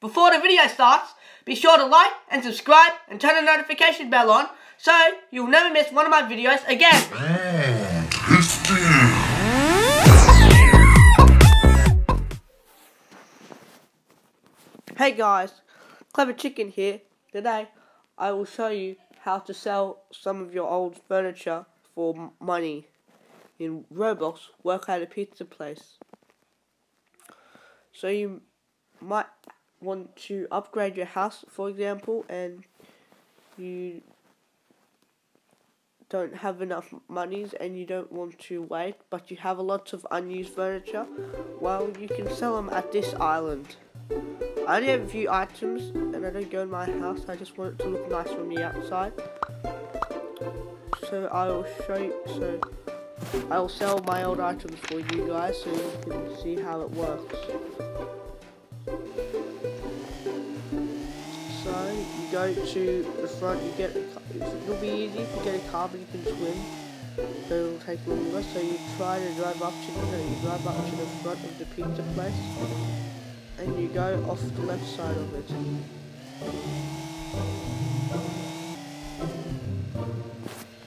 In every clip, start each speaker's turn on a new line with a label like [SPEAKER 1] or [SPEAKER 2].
[SPEAKER 1] Before the video starts, be sure to like and subscribe and turn the notification bell on so you'll never miss one of my videos again. Hey guys, Clever Chicken here. Today I will show you how to sell some of your old furniture for money in Roblox work at a pizza place. So you might want to upgrade your house, for example, and you don't have enough monies and you don't want to wait, but you have a lot of unused furniture, well, you can sell them at this island. I only have a few items, and I don't go in my house, I just want it to look nice from the outside. So I will show you, so I'll sell my old items for you guys so you can see how it works. So you go to the front, you get it'll be easy if you get a car but you can swim. So it'll take longer. So you try to drive up to the you drive up to the front of the pizza place and you go off the left side of it.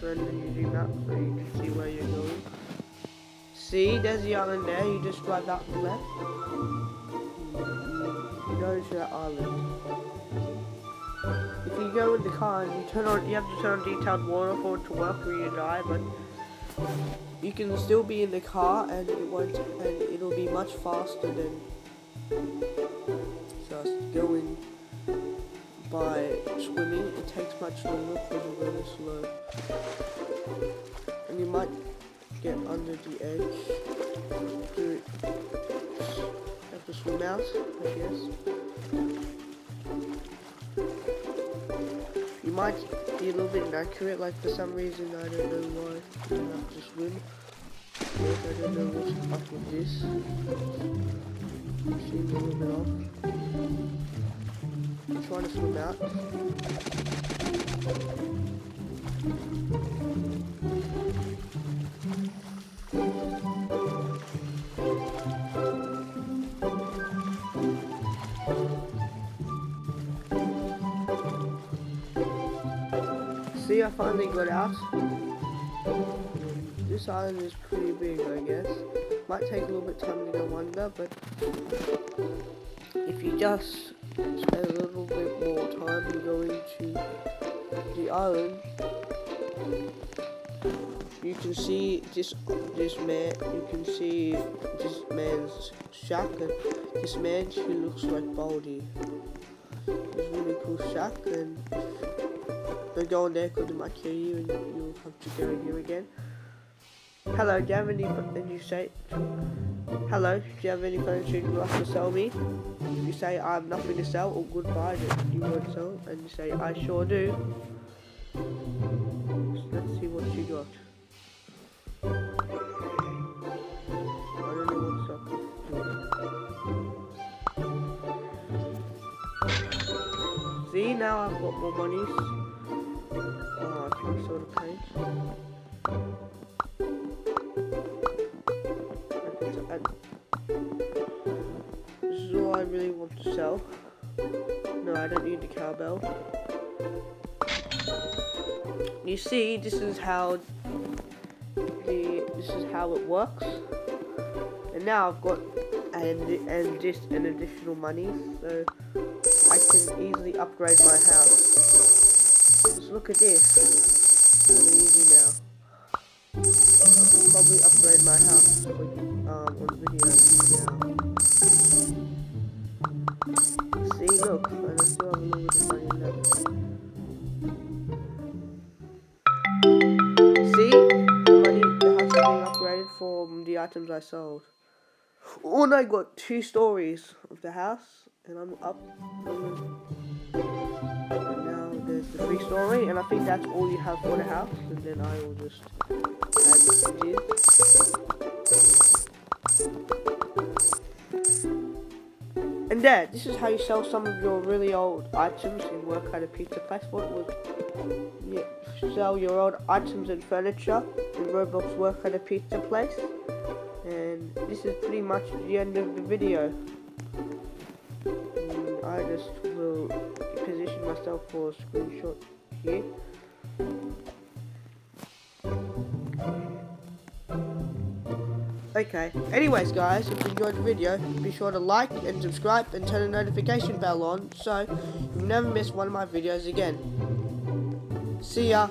[SPEAKER 1] So then you do that so you can see where you're going. See, there's the island there, you just drive out the left. You go to that island. Go in the car and you turn on, you have to turn on detailed water oh for it to work or you die, but you can still be in the car and it won't, and it'll be much faster than just going by swimming. It takes much longer because you're really slow. And you might get under the edge. To have to swim out, I guess. Might be a little bit inaccurate, like for some reason, I don't know why you have to swim. I don't know what's up with this. Seems a little bit off. I'm trying to swim out. See, I finally got out. This island is pretty big, I guess. Might take a little bit of time to go under, but if you just spend a little bit more time going to the island, you can see this this man. You can see this man's shack, and this man he looks like Baldy. It's really cool shack, and don't go in there because it might kill you, and you'll have to go here again. Hello, do you have any, and you say, hello, do you have any furniture you'd to sell me? If you say, I have nothing to sell, or goodbye, you won't sell, and you say, I sure do. So let's see what you got. I don't know what's up See, now I've got more monies. This is all I really want to sell. No, I don't need the cowbell. You see, this is how the this is how it works. And now I've got and and just an additional money, so I can easily upgrade my house. Look at this. Really easy now. I can probably upgrade my house um, on video now. See, look, and I still have a little bit of money left. See, the money, the house is being upgraded from the items I sold. Oh, and I got two stories of the house, and I'm up. Now story, and I think that's all you have for the house, and then I will just add in. And there, this is how you sell some of your really old items in work at a pizza place. What was yeah, sell your old items and furniture in Roblox work at a pizza place. And this is pretty much the end of the video. And I just will position myself for a screenshot here. Okay, anyways guys, if you enjoyed the video, be sure to like and subscribe and turn the notification bell on so you'll never miss one of my videos again. See ya!